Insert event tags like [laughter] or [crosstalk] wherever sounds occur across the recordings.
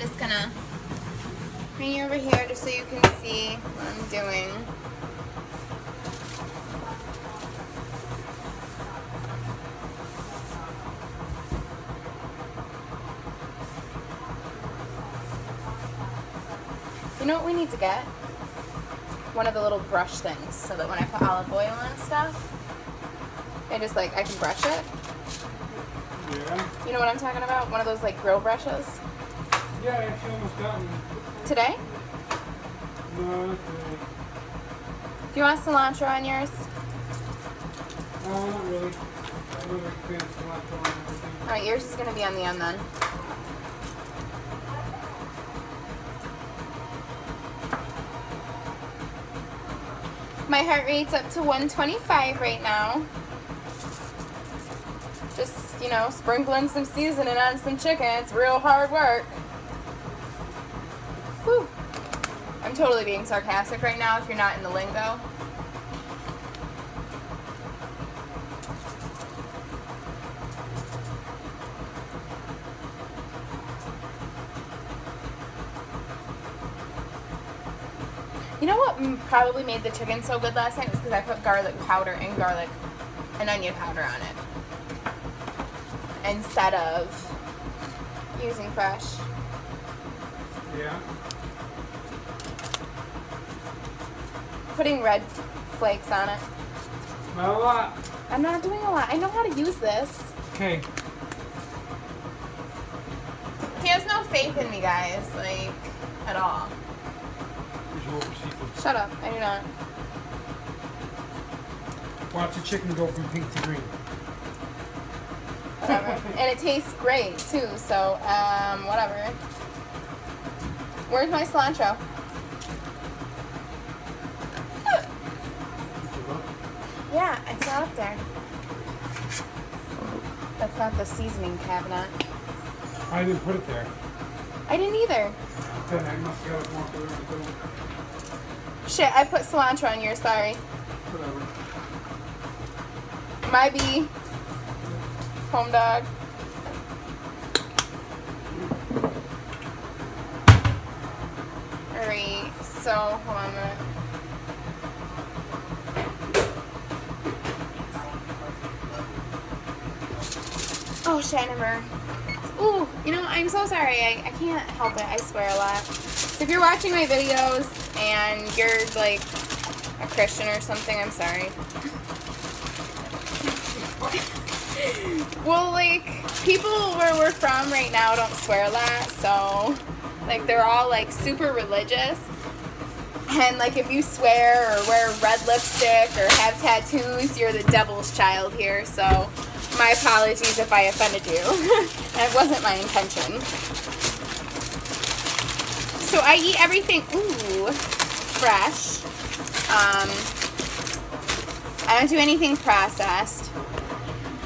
I'm just gonna bring you over here just so you can see what I'm doing. You know what we need to get? One of the little brush things so that when I put olive oil on stuff, I just like, I can brush it. Yeah. You know what I'm talking about? One of those like grill brushes. Yeah, I actually almost got one. Today? No, today. Do you want cilantro on yours? No, not really. I'm not a big fan of cilantro and everything. Alright, yours is gonna be on the end then. My heart rate's up to 125 right now. Just, you know, sprinkling some seasoning on some chicken. It's real hard work. Whew. I'm totally being sarcastic right now if you're not in the lingo. You know what probably made the chicken so good last night was because I put garlic powder and garlic and onion powder on it instead of using fresh. Yeah. Putting red flakes on it. Not a lot. I'm not doing a lot. I know how to use this. Okay. He has no faith in me, guys. Like, at all. Here's your seafood. Shut up. I do not. Watch the chicken go from pink to green. Whatever. [laughs] and it tastes great, too. So, um, whatever. Where's my cilantro? Yeah, it's not up there. That's not the seasoning cabinet. I didn't put it there. I didn't either. Then I must have got it walked around the door. Shit, I put cilantro on yours, sorry. Whatever. My bee. Home dog. Alright, so hold on a minute. Oh never. Ooh, you know, I'm so sorry. I, I can't help it. I swear a lot. So if you're watching my videos and you're like a Christian or something, I'm sorry. [laughs] well, like, people where we're from right now don't swear a lot, so, like, they're all, like, super religious. And, like, if you swear or wear red lipstick or have tattoos, you're the devil's child here, so my apologies if I offended you. [laughs] that wasn't my intention. So I eat everything, ooh, fresh. Um, I don't do anything processed.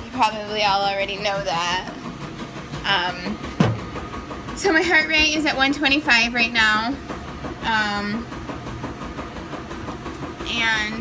You probably all already know that. Um, so my heart rate is at 125 right now. Um, and